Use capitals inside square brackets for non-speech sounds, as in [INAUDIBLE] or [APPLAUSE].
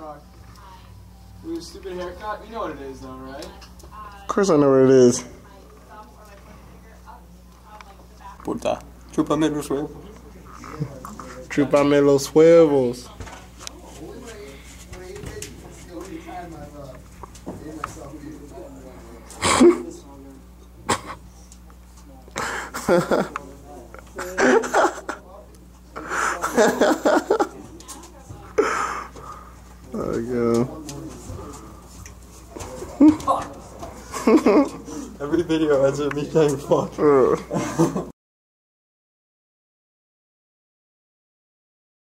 rock. Your stupid haircut? You know what it is, though, right? Of course I know what it is. Puta. Chúpame los huevos. Chupame los huevos. [LAUGHS] there we go. [LAUGHS] Every video ends with me saying fuck. Uh. [LAUGHS]